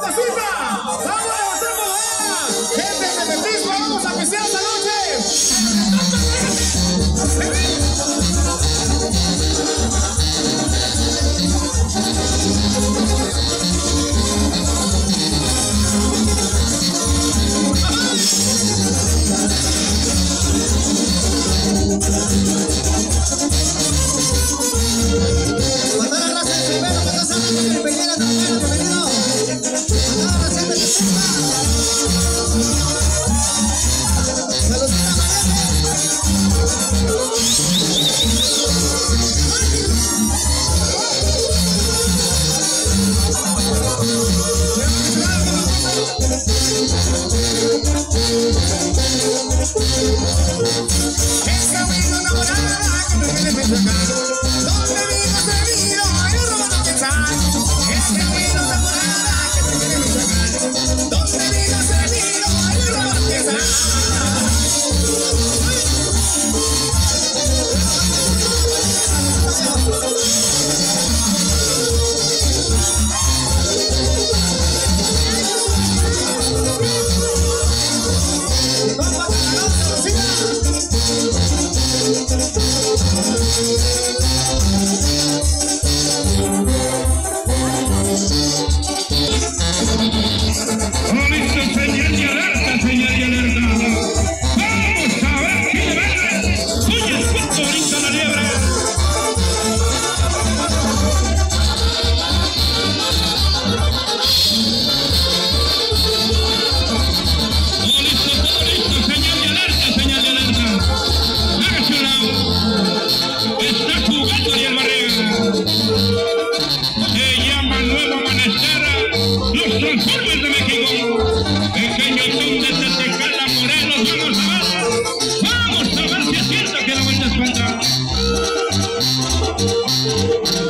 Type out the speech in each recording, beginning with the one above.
¡Vamos a ¡Gente, repetimos! ¡Vamos a pisear esta noche! It's going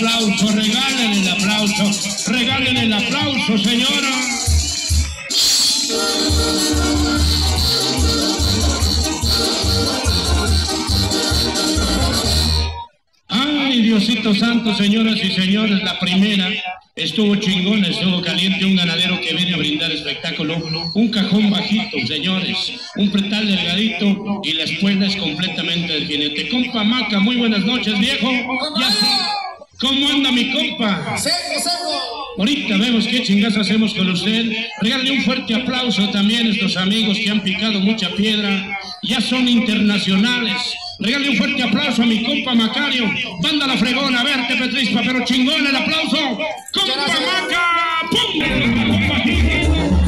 aplauso, regalen el aplauso, regalen el aplauso, señora. Ay, Diosito Santo, señoras y señores, la primera estuvo chingón, estuvo caliente, un ganadero que viene a brindar espectáculo, un cajón bajito, señores, un pretal delgadito y la espuela es completamente del jinete. Compa Maca, muy buenas noches, viejo. ¿Cómo anda mi compa? ¡Seco, seco! Ahorita vemos qué chingas hacemos con usted. Regale un fuerte aplauso también a estos amigos que han picado mucha piedra. Ya son internacionales. Regale un fuerte aplauso a mi compa Macario. Banda la fregona, verte Petrispa, pero chingón el aplauso. ¡Compa Maca! ¡Pum!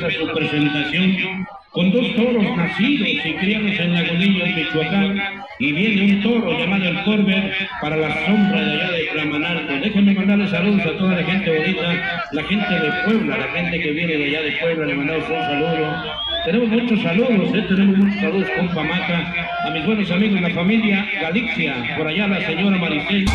Empieza su presentación con dos toros nacidos y criados en Lagunillo, Michoacán, y viene un toro llamado el Corber para la sombra de allá de Flamanalco. Déjenme mandarle saludos a toda la gente bonita, la gente de Puebla, la gente que viene de allá de Puebla, le mandamos un saludo. Tenemos muchos saludos, ¿eh? tenemos muchos saludos con Pamaca, a mis buenos amigos, la familia Galicia, por allá la señora Maricel.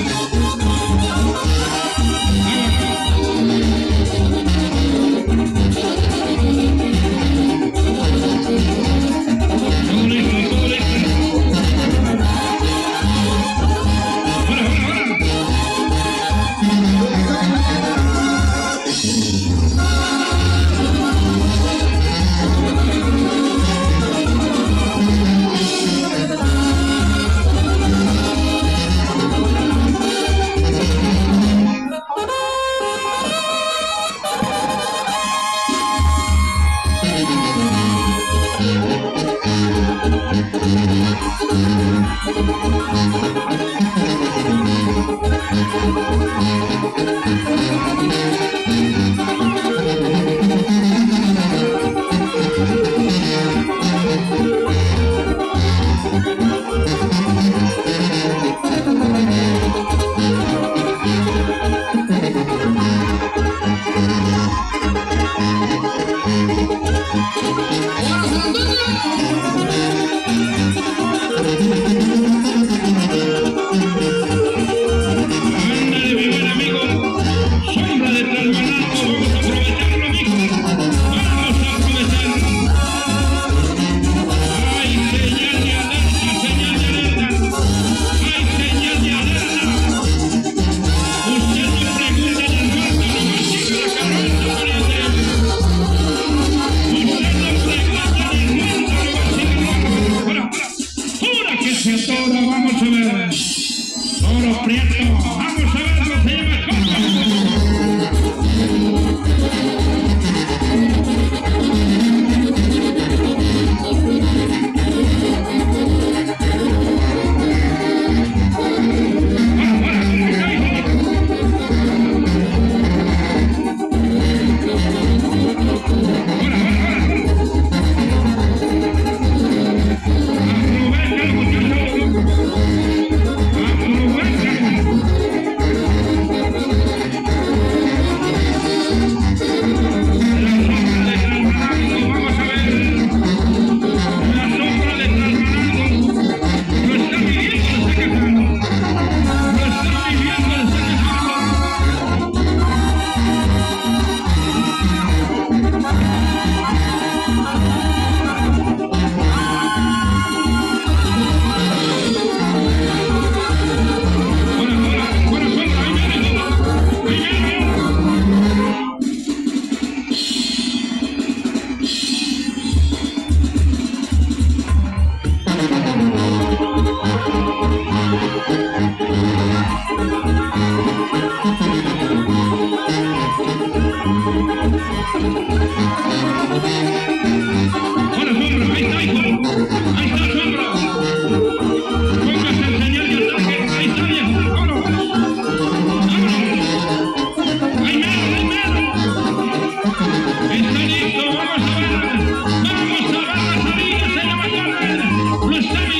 que se atora, vamos a ver. Toro Prieto, vamos la mañana, lo